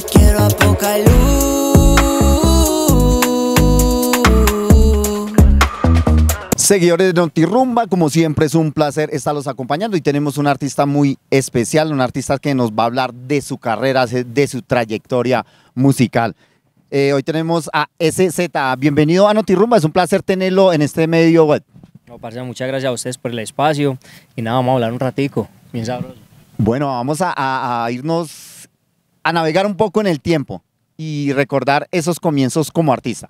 Te quiero a poca luz. Seguidores de Notirumba, como siempre es un placer estarlos acompañando y tenemos un artista muy especial, un artista que nos va a hablar de su carrera, de su trayectoria musical. Eh, hoy tenemos a SZ, bienvenido a Notirumba, es un placer tenerlo en este medio web. No, parce, muchas gracias a ustedes por el espacio y nada, vamos a hablar un ratico, bien sabroso. Bueno, vamos a, a- a irnos a navegar un poco en el tiempo y recordar esos comienzos como artista.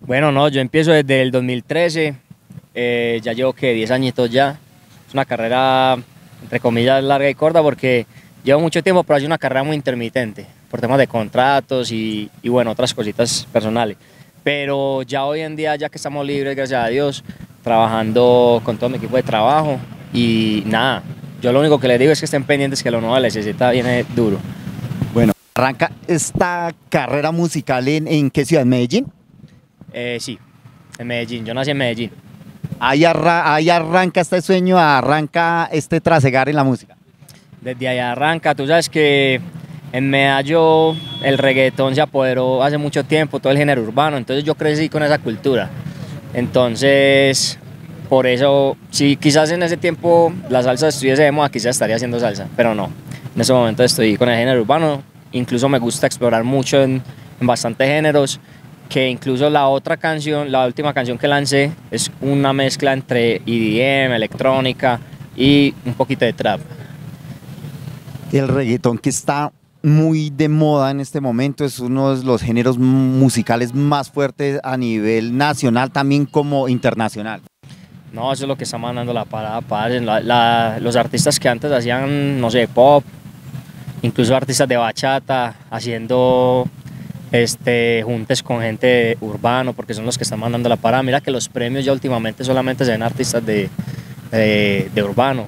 Bueno, no, yo empiezo desde el 2013, eh, ya llevo que 10 añitos ya. Es una carrera, entre comillas, larga y corta porque llevo mucho tiempo, pero es una carrera muy intermitente por temas de contratos y, y bueno, otras cositas personales. Pero ya hoy en día, ya que estamos libres, gracias a Dios, trabajando con todo mi equipo de trabajo y nada, yo lo único que les digo es que estén pendientes que lo nuevo la SZ viene duro. Arranca esta carrera musical en, en qué ciudad, Medellín. Eh, sí, en Medellín, yo nací en Medellín. Ahí, arra- ahí arranca este sueño, arranca este trasegar en la música. Desde ahí arranca, tú sabes que en Medallo el reggaetón se apoderó hace mucho tiempo, todo el género urbano, entonces yo crecí con esa cultura. Entonces, por eso, si quizás en ese tiempo la salsa estuviese de moda, quizás estaría haciendo salsa, pero no. En ese momento estoy con el género urbano, incluso me gusta explorar mucho en, en bastantes géneros, que incluso la otra canción, la última canción que lancé, es una mezcla entre EDM, electrónica y un poquito de trap. El reggaetón que está muy de moda en este momento es uno de los géneros musicales más fuertes a nivel nacional, también como internacional. No, eso es lo que está mandando la parada. La- la- los artistas que antes hacían, no sé, pop, incluso artistas de bachata, haciendo este, juntes con gente urbano, porque son los que están mandando la parada. Mira que los premios ya últimamente solamente se ven artistas de, de, urbano.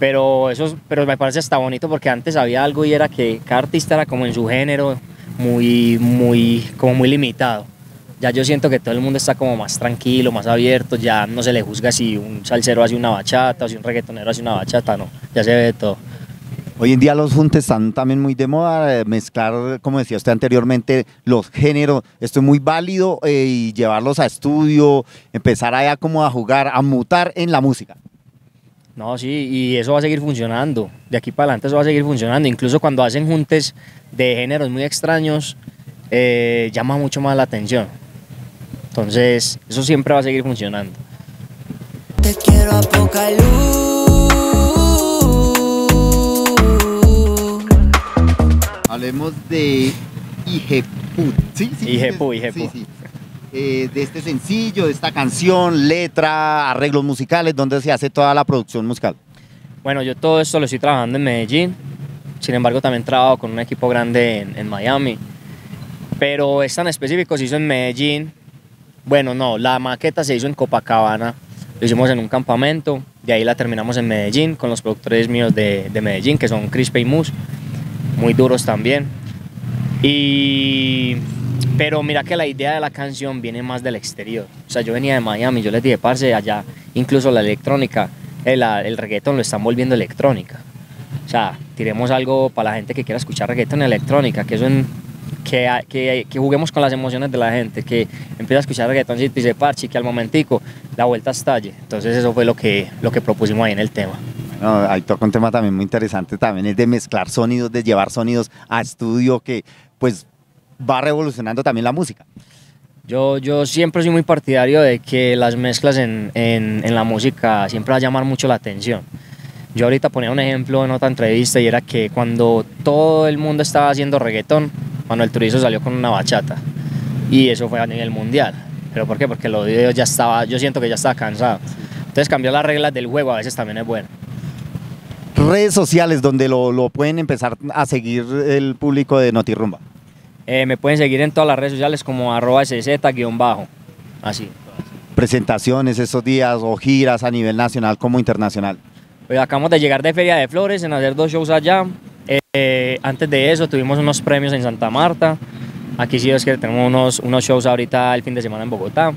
Pero, eso, es- pero me parece hasta bonito porque antes había algo y era que cada artista era como en su género, muy, muy, como muy limitado. Ya yo siento que todo el mundo está como más tranquilo, más abierto, ya no se le juzga si un salsero hace una bachata o si un reggaetonero hace una bachata, no, ya se ve de todo. Hoy en día los juntes están también muy de moda, eh, mezclar, como decía usted anteriormente, los géneros. Esto es muy válido eh, y llevarlos a estudio, empezar allá como a jugar, a mutar en la música. No, sí, y eso va a seguir funcionando. De aquí para adelante eso va a seguir funcionando. Incluso cuando hacen juntes de géneros muy extraños, eh, llama mucho más la atención. Entonces, eso siempre va a seguir funcionando. Te quiero a poca luz. Hablemos de Ijepu. ¿Sí? Ijepu, Ijepu. Eh, de este sencillo, de esta canción, letra, arreglos musicales, donde se hace toda la producción musical. Bueno, yo todo esto lo estoy trabajando en Medellín. Sin embargo, también trabajo con un equipo grande en, en Miami. Pero es tan específico, se hizo en Medellín. Bueno, no, la maqueta se hizo en Copacabana. Lo hicimos en un campamento. De ahí la terminamos en Medellín con los productores míos de, de Medellín, que son Crispe y Mus. Muy duros también. Y... Pero mira que la idea de la canción viene más del exterior. O sea, yo venía de Miami, yo les dije, parce, allá incluso la electrónica, el, el reggaetón lo están volviendo electrónica. O sea, tiremos algo para la gente que quiera escuchar reggaetón electrónica, que eso en, que, que, que juguemos con las emociones de la gente, que empieza a escuchar reggaetón y dice parche, que al momentico la vuelta estalle. Entonces eso fue lo que, lo que propusimos ahí en el tema. No, ahí toca un tema también muy interesante, también es de mezclar sonidos, de llevar sonidos a estudio que pues va revolucionando también la música. Yo, yo siempre soy muy partidario de que las mezclas en, en, la música siempre va a llamar mucho la atención. Yo ahorita ponía un ejemplo en otra entrevista y era que cuando todo el mundo estaba haciendo reggaetón, cuando el turizo salió con una bachata. Y eso fue a nivel mundial. ¿Pero por qué? Porque el oído ya estaba, yo siento que ya estaba cansado. Entonces cambiar las reglas del juego a veces también es bueno. Redes sociales donde lo, lo pueden empezar a seguir el público de Notirumba. Eh, me pueden seguir en todas las redes sociales como arroba sz-bajo. Así. Presentaciones esos días o giras a nivel nacional como internacional. Pues acabamos de llegar de Feria de Flores en hacer dos shows allá. Eh, antes de eso tuvimos unos premios en Santa Marta. Aquí sí es que tenemos unos, unos shows ahorita el fin de semana en Bogotá.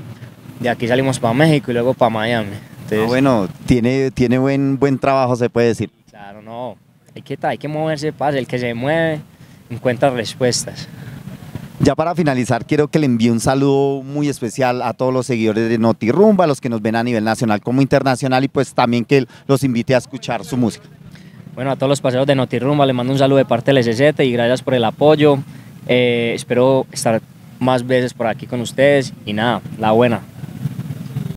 De aquí salimos para México y luego para Miami. Entonces, Ah, bueno, tiene, tiene buen, buen trabajo, se puede decir. Claro, no. Hay que, hay que moverse, pase. El que se mueve encuentra respuestas. Ya para finalizar, quiero que le envíe un saludo muy especial a todos los seguidores de Notirumba, a los que nos ven a nivel nacional como internacional y pues también que los invite a escuchar su música. Bueno, a todos los paseos de Notirumba les mando un saludo de parte del SZ y gracias por el apoyo. Eh, espero estar más veces por aquí con ustedes y nada, la buena.